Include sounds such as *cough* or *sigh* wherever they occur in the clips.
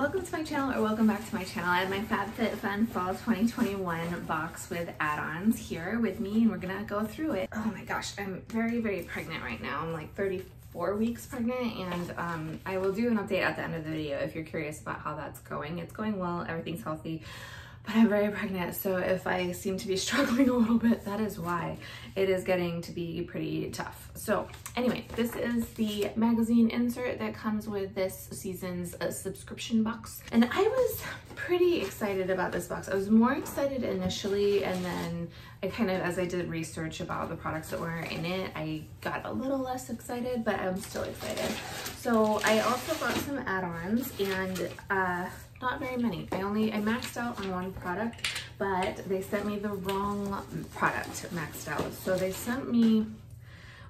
Welcome to my channel or welcome back to my channel. I have my FabFitFun Fall 2021 box with add-ons here with me and we're gonna go through it. Oh my gosh, I'm very, very pregnant right now. I'm like 34 weeks pregnant and um, I will do an update at the end of the video if you're curious about how that's going. It's going well, everything's healthy but I'm very pregnant, so if I seem to be *laughs* struggling a little bit, that is why. It is getting to be pretty tough. So anyway, this is the magazine insert that comes with this season's uh, subscription box. And I was pretty excited about this box. I was more excited initially, and then I kind of, as I did research about the products that were in it, I got a little less excited, but I'm still excited. So I also got some add-ons, and uh, not very many. I only, I maxed out on one product, but they sent me the wrong product maxed out. So they sent me,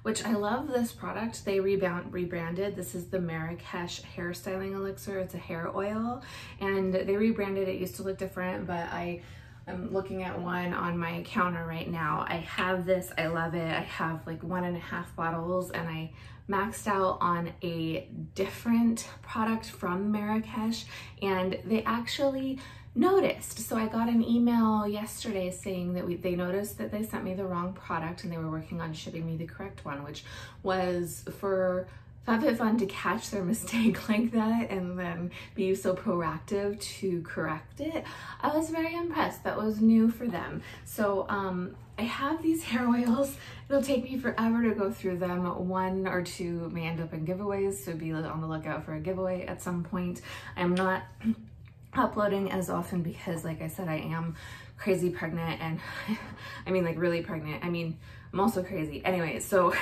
which I love this product. They rebound, rebranded. This is the Marrakesh Hairstyling Elixir. It's a hair oil and they rebranded. It used to look different, but I, I'm looking at one on my counter right now. I have this, I love it. I have like one and a half bottles and I maxed out on a different product from Marrakesh and they actually noticed. So I got an email yesterday saying that we, they noticed that they sent me the wrong product and they were working on shipping me the correct one, which was for FabFitFun to catch their *laughs* mistake like that and then be so proactive to correct it. I was very impressed. That was new for them. So um, I have these *laughs* hair oils. It'll take me forever to go through them. One or two may end up in giveaways, so be on the lookout for a giveaway at some point. I'm not *clears throat* uploading as often because like I said, I am crazy pregnant and *laughs* I mean like really pregnant. I mean, I'm also crazy. Anyway, so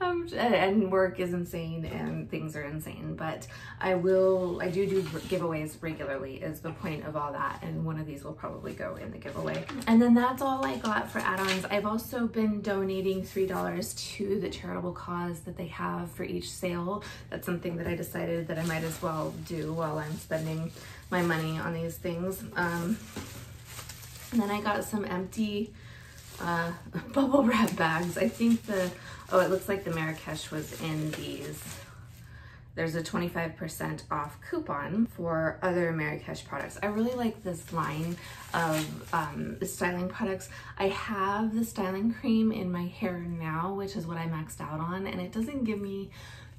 um, and work is insane and things are insane, but I will, I do do giveaways regularly is the point of all that. And one of these will probably go in the giveaway. And then that's all I got for add-ons. I've also been donating $3 to the charitable cause that they have for each sale. That's something that I decided that I might as well do while I'm spending my money on these things. Um, and then I got some empty uh, *laughs* bubble wrap bags. I think the, oh, it looks like the Marrakesh was in these. There's a 25% off coupon for other Marrakesh products. I really like this line of um, styling products. I have the styling cream in my hair now, which is what I maxed out on, and it doesn't give me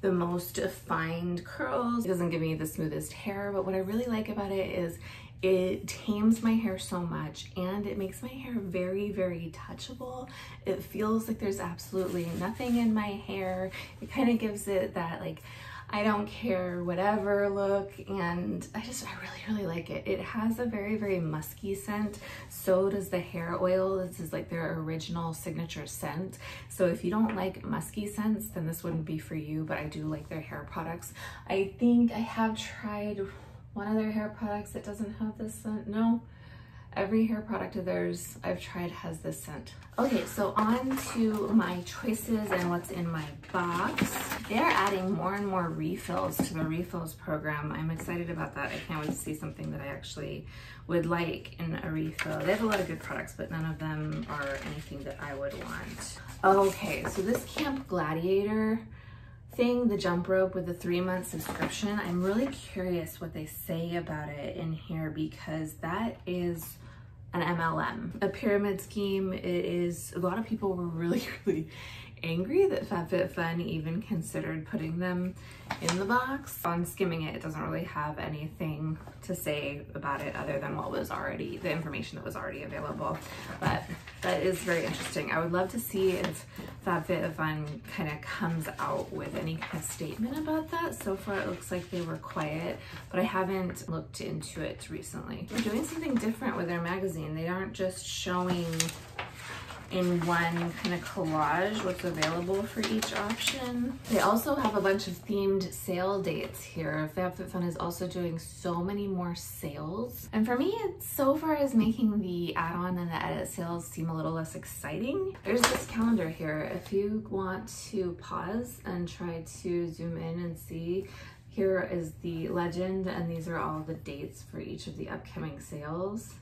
the most defined curls. It doesn't give me the smoothest hair, but what I really like about it is it tames my hair so much and it makes my hair very, very touchable. It feels like there's absolutely nothing in my hair. It kind of gives it that like, I don't care whatever look and I just, I really, really like it. It has a very, very musky scent. So does the hair oil. This is like their original signature scent. So if you don't like musky scents, then this wouldn't be for you, but I do like their hair products. I think I have tried one of their hair products that doesn't have this scent. No, every hair product of theirs I've tried has this scent. Okay, so on to my choices and what's in my box. They're adding more and more refills to the refills program. I'm excited about that. I can't wait to see something that I actually would like in a refill. They have a lot of good products, but none of them are anything that I would want. Okay, so this Camp Gladiator thing, the jump rope with the three month subscription, I'm really curious what they say about it in here because that is an MLM. A pyramid scheme, it is, a lot of people were really, *laughs* really angry that FabFitFun even considered putting them in the box. On skimming it, it doesn't really have anything to say about it other than what was already, the information that was already available. But that is very interesting. I would love to see if FabFitFun kind of comes out with any kind of statement about that. So far it looks like they were quiet, but I haven't looked into it recently. They're doing something different with their magazine. They aren't just showing in one kind of collage what's available for each option. They also have a bunch of themed sale dates here. FabFitFun is also doing so many more sales. And for me, it so far is making the add-on and the edit sales seem a little less exciting. There's this calendar here. If you want to pause and try to zoom in and see, here is the legend and these are all the dates for each of the upcoming sales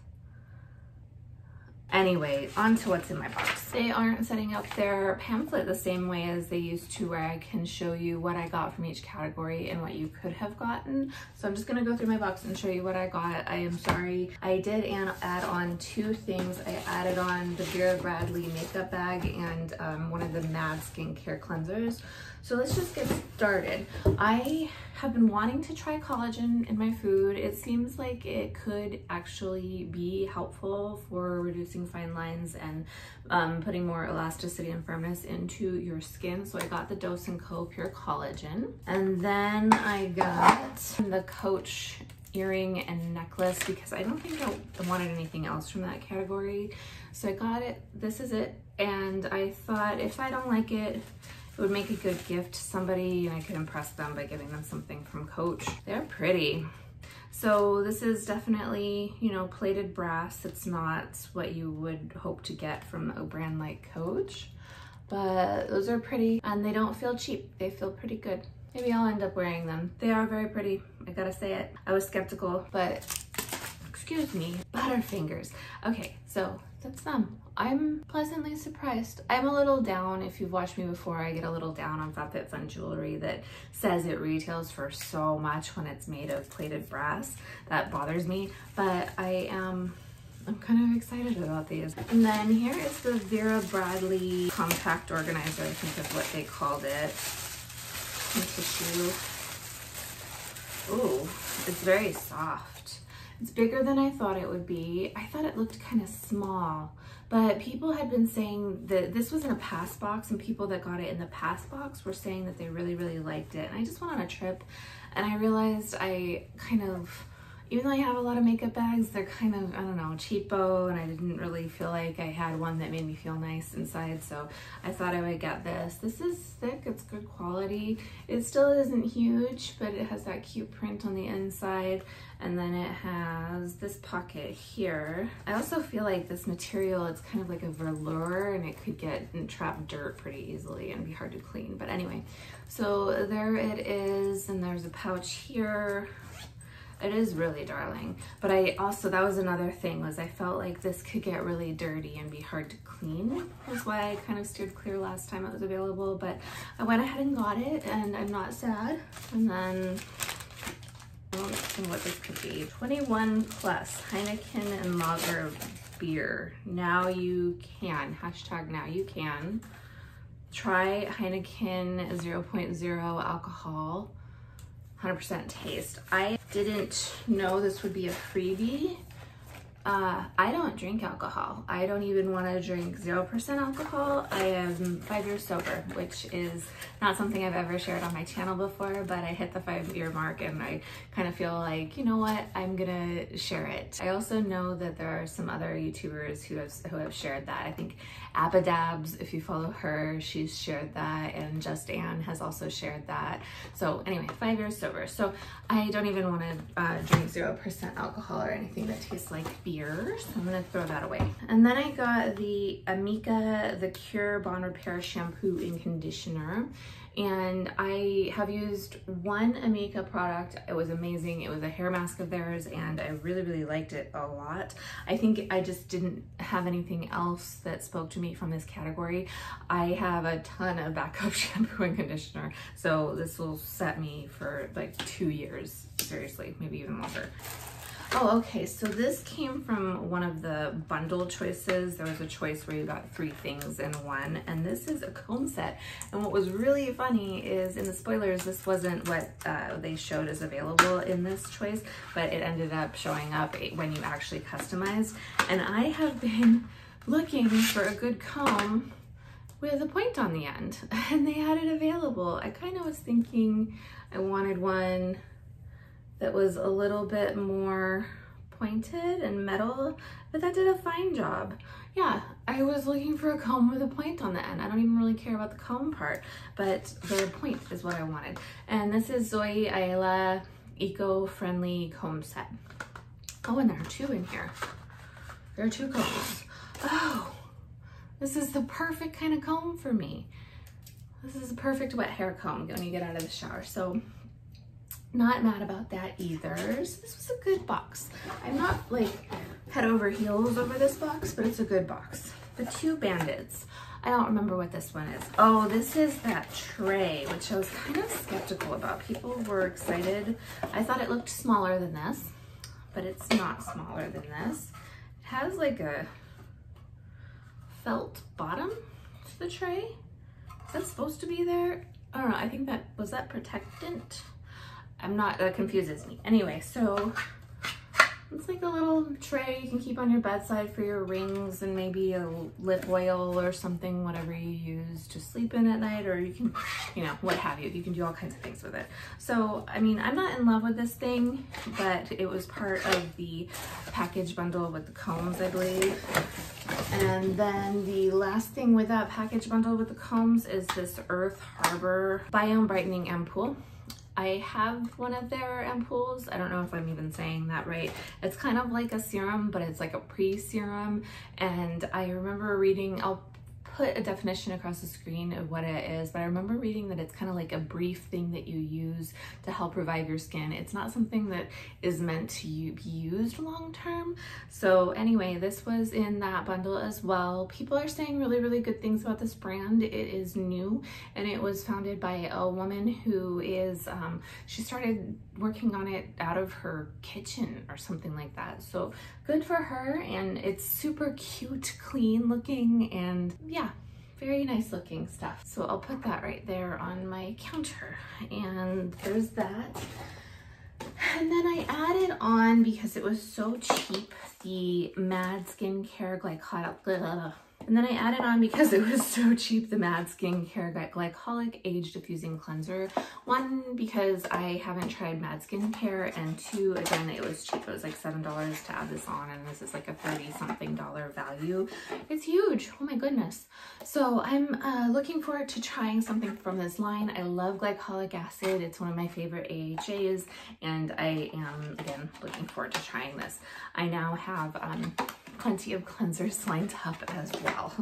Anyway, on to what's in my box. They aren't setting up their pamphlet the same way as they used to where I can show you what I got from each category and what you could have gotten. So I'm just gonna go through my box and show you what I got. I am sorry. I did add on two things. I added on the Vera Bradley makeup bag and um, one of the MAD skincare cleansers. So let's just get started. I have been wanting to try collagen in my food. It seems like it could actually be helpful for reducing fine lines and um, putting more elasticity and firmness into your skin. So I got the Dose & Co Pure Collagen. And then I got the Coach earring and necklace because I don't think I wanted anything else from that category. So I got it, this is it. And I thought if I don't like it, it would make a good gift to somebody and I could impress them by giving them something from Coach. They're pretty. So this is definitely, you know, plated brass. It's not what you would hope to get from a brand like Coach, but those are pretty and they don't feel cheap. They feel pretty good. Maybe I'll end up wearing them. They are very pretty, I gotta say it. I was skeptical, but excuse me, Butterfingers. Okay, so that's them. I'm pleasantly surprised. I'm a little down. If you've watched me before, I get a little down on FabFitFun jewelry that says it retails for so much when it's made of plated brass. That bothers me, but I am I'm kind of excited about these. And then here is the Vera Bradley compact organizer, I think is what they called it. tissue. Ooh, it's very soft. It's bigger than I thought it would be. I thought it looked kind of small, but people had been saying that this was in a pass box and people that got it in the pass box were saying that they really, really liked it. And I just went on a trip and I realized I kind of even though I have a lot of makeup bags, they're kind of, I don't know, cheapo, and I didn't really feel like I had one that made me feel nice inside, so I thought I would get this. This is thick, it's good quality. It still isn't huge, but it has that cute print on the inside, and then it has this pocket here. I also feel like this material, it's kind of like a velour, and it could get and trap dirt pretty easily and be hard to clean, but anyway. So there it is, and there's a pouch here it is really darling. But I also, that was another thing, was I felt like this could get really dirty and be hard to clean. That's why I kind of steered clear last time it was available. But I went ahead and got it and I'm not sad. And then, let's see what this could be. 21 plus, Heineken and Lager beer. Now you can, hashtag now you can. Try Heineken 0.0 alcohol 100% taste. I didn't know this would be a freebie. Uh, I don't drink alcohol. I don't even want to drink 0% alcohol. I am five years sober, which is not something I've ever shared on my channel before, but I hit the five year mark and I kind of feel like, you know what, I'm gonna share it. I also know that there are some other YouTubers who have, who have shared that. I think Abadabs, if you follow her, she's shared that and Just Anne has also shared that. So anyway, five years sober. So I don't even want to uh, drink 0% alcohol or anything that tastes like beer. So I'm gonna throw that away. And then I got the Amika The Kure Bond Repair Shampoo and Conditioner and I have used one Amika product. It was amazing. It was a hair mask of theirs and I really, really liked it a lot. I think I just didn't have anything else that spoke to me from this category. I have a ton of backup *laughs* shampoo and conditioner, so this will set me for like two years, seriously, maybe even longer. Oh, okay, so this came from one of the bundle choices. There was a choice where you got three things in one, and this is a comb set. And what was really funny is in the spoilers, this wasn't what uh, they showed as available in this choice, but it ended up showing up when you actually customized. And I have been *laughs* looking for a good comb with a point on the end, *laughs* and they had it available. I kind of was thinking I wanted one that was a little bit more pointed and metal, but that did a fine job. Yeah, I was looking for a comb with a point on the end. I don't even really care about the comb part, but the point is what I wanted. And this is Zoe Ayala Eco-Friendly Comb Set. Oh, and there are two in here. There are two combs. Oh, this is the perfect kind of comb for me. This is a perfect wet hair comb when you get out of the shower. So not mad about that either. So this was a good box. I'm not like head over heels over this box, but it's a good box. The two bandits. I don't remember what this one is. Oh, this is that tray, which I was kind of skeptical about. People were excited. I thought it looked smaller than this, but it's not smaller than this. It has like a felt bottom to the tray. Is that supposed to be there? I don't know. I think that, was that protectant? I'm not, that confuses me. Anyway, so it's like a little tray you can keep on your bedside for your rings and maybe a lip oil or something, whatever you use to sleep in at night, or you can, you know, what have you. You can do all kinds of things with it. So, I mean, I'm not in love with this thing, but it was part of the package bundle with the combs, I believe. And then the last thing with that package bundle with the combs is this Earth Harbor Biome Brightening Ampoule. I have one of their ampoules. I don't know if I'm even saying that right. It's kind of like a serum, but it's like a pre-serum. And I remember reading, I'll put a definition across the screen of what it is, but I remember reading that it's kind of like a brief thing that you use to help revive your skin. It's not something that is meant to be used long term. So anyway, this was in that bundle as well. People are saying really, really good things about this brand. It is new and it was founded by a woman who is, um, she started working on it out of her kitchen or something like that. So good for her and it's super cute, clean looking and yeah, very nice looking stuff. So I'll put that right there on my counter and there's that. And then I added on, because it was so cheap, the Mad Skincare Glycolic, and then I added on, because it was *laughs* so cheap, the Mad Skin Care Skincare Glycolic Age Diffusing Cleanser. One, because I haven't tried Mad Skincare, and two, again, it was cheap. It was like $7 to add this on, and this is like a 30 something dollar value. It's huge. Oh my goodness. So I'm uh, looking forward to trying something from this line. I love glycolic acid. It's one of my favorite AHAs, and I am, again, looking forward to trying this. I now have um, plenty of cleansers lined up as well.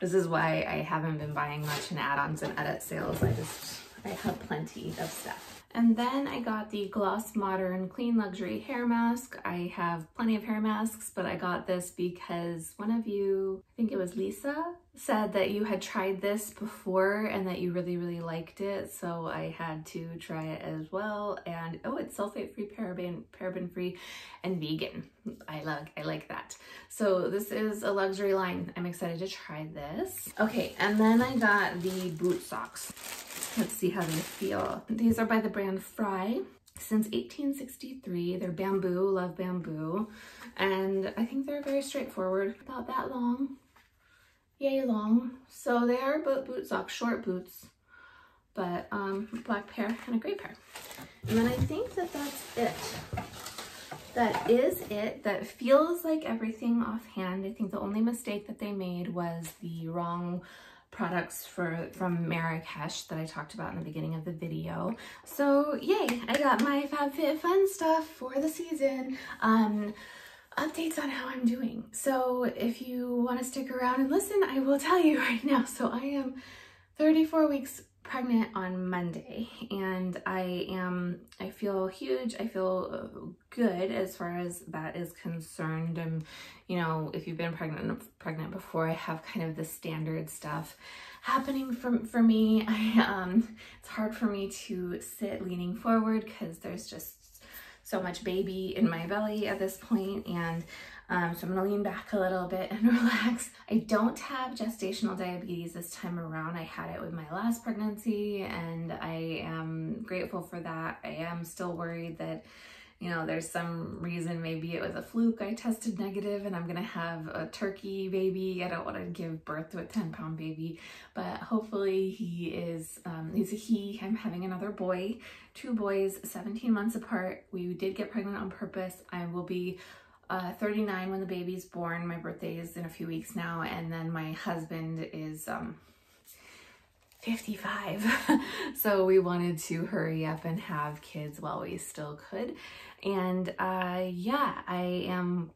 This is why I haven't been buying much in add-ons and edit sales. I just, I have plenty of stuff. And then I got the Gloss Moderne Clean Luxury Hair Mask. I have plenty of hair masks, but I got this because one of you, I think it was Lisa, said that you had tried this before and that you really, really liked it. So I had to try it as well. And oh, it's sulfate-free, paraben, paraben-free, and vegan. I love, I like that. So this is a luxury line. I'm excited to try this. Okay, and then I got the boot socks. Let's see how they feel. These are by the brand Frye. Since 1863, they're bamboo, love bamboo. And I think they're very straightforward, about that long, yay long. So they are boot, boot socks, short boots, but um, black pair and a gray pair. And then I think that that's it. That is it. That feels like everything offhand. I think the only mistake that they made was the wrong products for from Marrakesh that I talked about in the beginning of the video. So yay, I got my FabFitFun stuff for the season. Um, updates on how I'm doing. So if you want to stick around and listen, I will tell you *laughs* right now. So I am 34 weeks pregnant on Monday and I am, I feel huge. I feel uh, good as far as that is concerned. And, you know, if you've been pregnant, pregnant before, I have kind of the standard stuff happening for, for me. *laughs* I, um, it's hard for me to sit leaning forward because there's just so much baby in my belly at this point and um, so I'm gonna lean back a little bit and *laughs* relax. I don't have gestational diabetes this time around. I had it with my last pregnancy and I am grateful for that. I am still worried that you know, there's some reason, maybe it was a fluke, I tested negative and I'm gonna have a turkey baby. I don't wanna give birth to a 10 pound baby, but hopefully he is, um, he's a he. I'm having another boy, two boys, 17 months apart. We did get pregnant on purpose. I will be uh, 39 when the baby's born. My birthday is in a few weeks now. And then my husband is um, 55. *laughs* so we wanted to hurry up and have kids while we still could. And uh, yeah, I am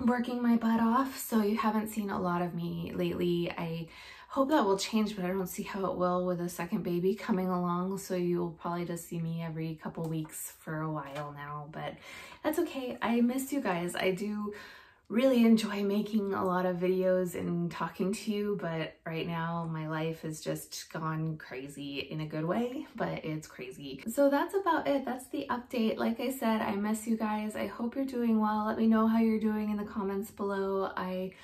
working my butt off. So you haven't seen a lot of me lately. I hope that will change, but I don't see how it will with a second baby coming along. So you'll probably just see me every couple weeks for a while now, but that's okay. I miss you guys. I do really enjoy making a lot of videos and talking to you, but right now my life has just gone crazy in a good way, but it's crazy. So that's about it. That's the update. Like I said, I miss you guys. I hope you're doing well. Let me know how you're doing in the comments below. I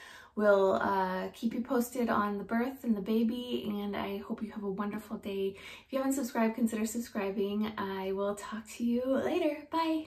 will uh, keep you posted on the birth and the baby and I hope you have a wonderful day. If you haven't subscribed, consider subscribing. I will talk to you later. Bye.